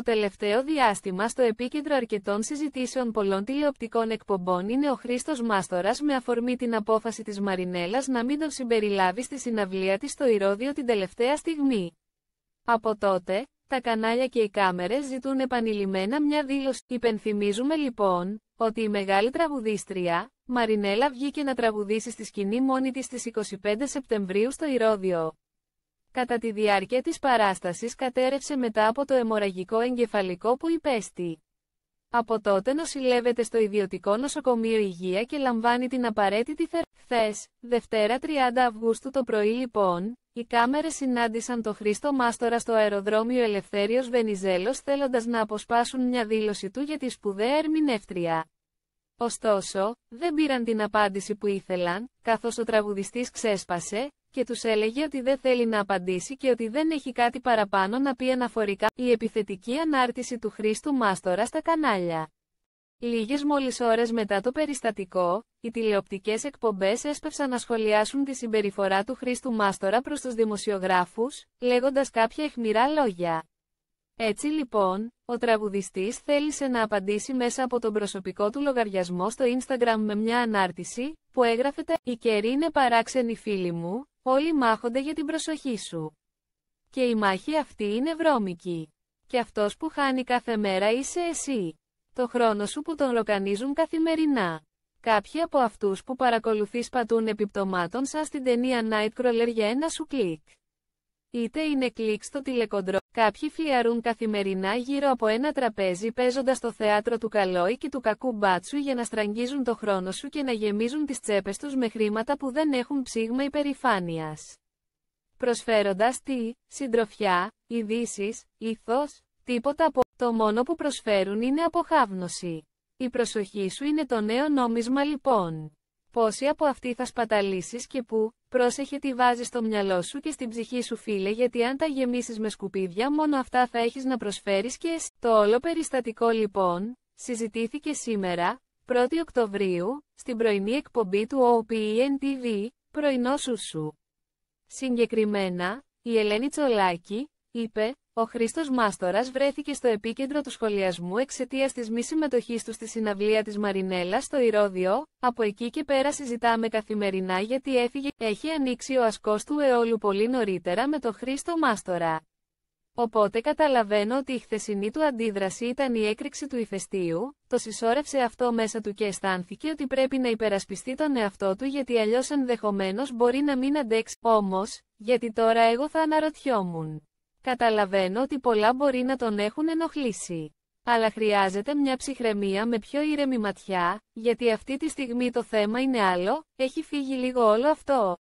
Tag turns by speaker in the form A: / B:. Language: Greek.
A: Το τελευταίο διάστημα στο επίκεντρο αρκετών συζητήσεων πολλών τηλεοπτικών εκπομπών είναι ο Χρήστος Μάστορας με αφορμή την απόφαση της Μαρινέλας να μην τον συμπεριλάβει στη συναυλία της στο Ηρώδιο την τελευταία στιγμή. Από τότε, τα κανάλια και οι κάμερες ζητούν επανειλημμένα μια δήλωση. Υπενθυμίζουμε λοιπόν, ότι η μεγάλη τραγουδίστρια, Μαρινέλα βγήκε να τραγουδήσει στη σκηνή μόνη της στις 25 Σεπτεμβρίου στο Ηρώδιο. Κατά τη διάρκεια της παράστασης κατέρευσε μετά από το αιμορραγικό εγκεφαλικό που υπέστη. Από τότε νοσηλεύεται στο ιδιωτικό νοσοκομείο υγεία και λαμβάνει την απαραίτητη θεραπεία. Χθες, Δευτέρα 30 Αυγούστου το πρωί λοιπόν, οι κάμερες συνάντησαν το Χρήστο Μάστορα στο αεροδρόμιο Ελευθέριος Βενιζέλος θέλοντας να αποσπάσουν μια δήλωση του για τη σπουδαία ερμηνεύτρια. Ωστόσο, δεν πήραν την απάντηση που ήθελαν, καθώς ο τραγουδιστής ξέσπασε, και τους έλεγε ότι δεν θέλει να απαντήσει και ότι δεν έχει κάτι παραπάνω να πει αναφορικά η επιθετική ανάρτηση του Χρήστου Μάστορα στα κανάλια. Λίγες μόλις ώρες μετά το περιστατικό, οι τηλεοπτικές εκπομπές έσπευσαν να σχολιάσουν τη συμπεριφορά του Χρήστου Μάστορα προς τους δημοσιογράφους, λέγοντας κάποια εχμηρά λόγια. Έτσι λοιπόν, ο τραγουδιστής θέλησε να απαντήσει μέσα από τον προσωπικό του λογαριασμό στο Instagram με μια ανάρτηση, που έγραφε τα «Η καιρή είναι παράξενη φίλη μου, όλοι μάχονται για την προσοχή σου». Και η μάχη αυτή είναι βρώμικη. Και αυτός που χάνει κάθε μέρα είσαι εσύ. Το χρόνο σου που τον λοκανίζουν καθημερινά. Κάποιοι από αυτούς που παρακολουθείς πατούν επιπτωμάτων σαν στην ταινία Nightcrawler για ένα σου κλικ. Είτε είναι κλικ στο τηλεκοντρό, κάποιοι φλιαρούν καθημερινά γύρω από ένα τραπέζι παίζοντας το θέατρο του καλόι και του κακού μπάτσου για να στραγγίζουν το χρόνο σου και να γεμίζουν τις τσέπες τους με χρήματα που δεν έχουν ψήγμα υπερηφάνειας. Προσφέροντας τι, συντροφιά, ειδήσεις, ήθος, τίποτα από το μόνο που προσφέρουν είναι αποχάβνωση. Η προσοχή σου είναι το νέο νόμισμα λοιπόν. Πόσοι από αυτή θα σπαταλήσεις και που, πρόσεχε τι βάζεις στο μυαλό σου και στην ψυχή σου φίλε γιατί αν τα γεμίσεις με σκουπίδια μόνο αυτά θα έχεις να προσφέρεις και εσύ. Το όλο περιστατικό λοιπόν, συζητήθηκε σήμερα, 1η Οκτωβρίου, στην πρωινή εκπομπή του OPEN TV, πρωινό σου. Συγκεκριμένα, η Ελένη Τσολάκη, είπε, ο Χρήστος Μάστορας βρέθηκε στο επίκεντρο του σχολιασμού εξαιτίας της μη συμμετοχής του στη συναυλία της Μαρινέλας στο Ηρώδιο, από εκεί και πέρα συζητάμε καθημερινά γιατί έφυγε, έχει ανοίξει ο ασκός του αιώλου πολύ νωρίτερα με το Χρήστο Μάστορα. Οπότε καταλαβαίνω ότι η χθεσινή του αντίδραση ήταν η έκρηξη του ηφαιστείου, το συσσόρευσε αυτό μέσα του και αισθάνθηκε ότι πρέπει να υπερασπιστεί τον εαυτό του γιατί αλλιώς ενδεχομένως μπορεί να μην αντέξει. Όμως, γιατί τώρα εγώ θα αναρωτιόμουν. Καταλαβαίνω ότι πολλά μπορεί να τον έχουν ενοχλήσει. Αλλά χρειάζεται μια ψυχραιμία με πιο ήρεμη ματιά, γιατί αυτή τη στιγμή το θέμα είναι άλλο, έχει φύγει λίγο όλο αυτό.